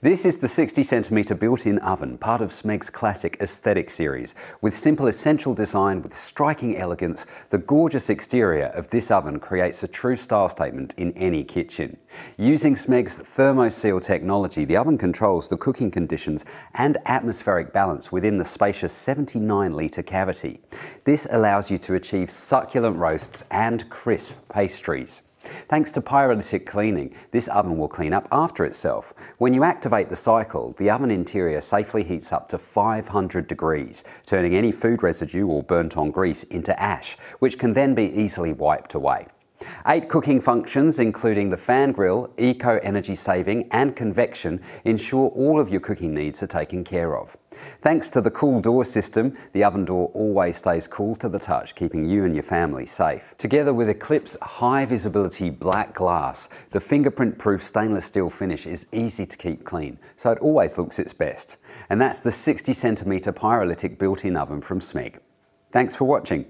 This is the 60 centimetre built-in oven, part of Smeg's classic aesthetic series. With simple essential design with striking elegance, the gorgeous exterior of this oven creates a true style statement in any kitchen. Using Smeg's ThermoSeal technology, the oven controls the cooking conditions and atmospheric balance within the spacious 79 litre cavity. This allows you to achieve succulent roasts and crisp pastries. Thanks to pyrolytic cleaning, this oven will clean up after itself. When you activate the cycle, the oven interior safely heats up to 500 degrees, turning any food residue or burnt on grease into ash, which can then be easily wiped away. Eight cooking functions, including the fan grill, eco energy saving, and convection, ensure all of your cooking needs are taken care of. Thanks to the cool door system, the oven door always stays cool to the touch, keeping you and your family safe. Together with Eclipse high visibility black glass, the fingerprint proof stainless steel finish is easy to keep clean, so it always looks its best. And that's the 60 centimetre pyrolytic built in oven from Smeg. Thanks for watching.